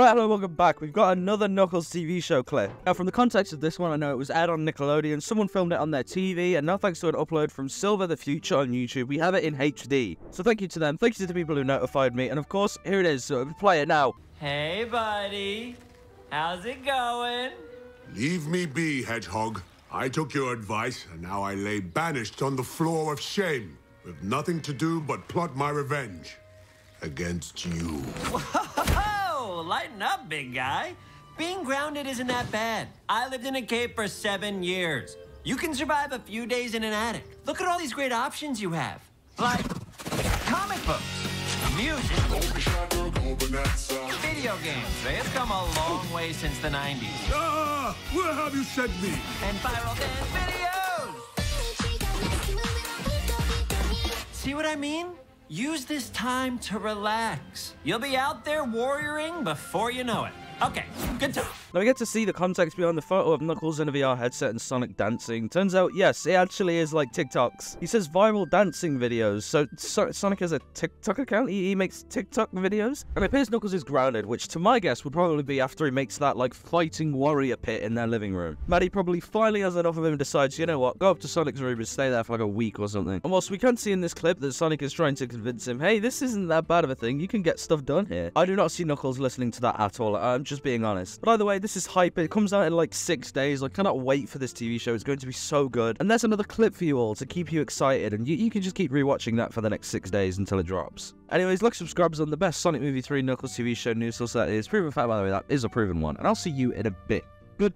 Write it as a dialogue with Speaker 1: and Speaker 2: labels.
Speaker 1: Alright, hello, welcome back. We've got another Knuckles TV show clip. Now, from the context of this one, I know it was aired on Nickelodeon, someone filmed it on their TV, and now thanks to an upload from Silver the Future on YouTube, we have it in HD. So thank you to them, thank you to the people who notified me, and of course, here it is, so play it now.
Speaker 2: Hey, buddy. How's it going?
Speaker 3: Leave me be, Hedgehog. I took your advice, and now I lay banished on the floor of shame, with nothing to do but plot my revenge against you.
Speaker 2: Whoa, lighten up, big guy. Being grounded isn't that bad. I lived in a cave for seven years. You can survive a few days in an attic. Look at all these great options you have. Like comic books, music, video games. They've come a long way since the 90s.
Speaker 3: Ah! Where have you sent me?
Speaker 2: And viral dance videos! See what I mean? Use this time to relax. You'll be out there warrioring before you know it. Okay, good talk.
Speaker 1: Now we get to see the context behind the photo of Knuckles in a VR headset and Sonic dancing. Turns out, yes, it actually is like TikToks. He says viral dancing videos, so, so Sonic has a TikTok account? He, he makes TikTok videos? And it appears Knuckles is grounded, which to my guess would probably be after he makes that like fighting warrior pit in their living room. Maddie probably finally has enough of him and decides, you know what, go up to Sonic's room and stay there for like a week or something. And whilst we can see in this clip that Sonic is trying to convince him, hey, this isn't that bad of a thing, you can get stuff done here. I do not see Knuckles listening to that at all. I'm just being honest. But either way, this is hype. It comes out in like six days. I cannot wait for this TV show. It's going to be so good. And there's another clip for you all to keep you excited. And you, you can just keep rewatching that for the next six days until it drops. Anyways, like, subscribe on the best Sonic Movie 3 Knuckles TV show news source that is. Proven fact, by the way, that is a proven one. And I'll see you in a bit. Good.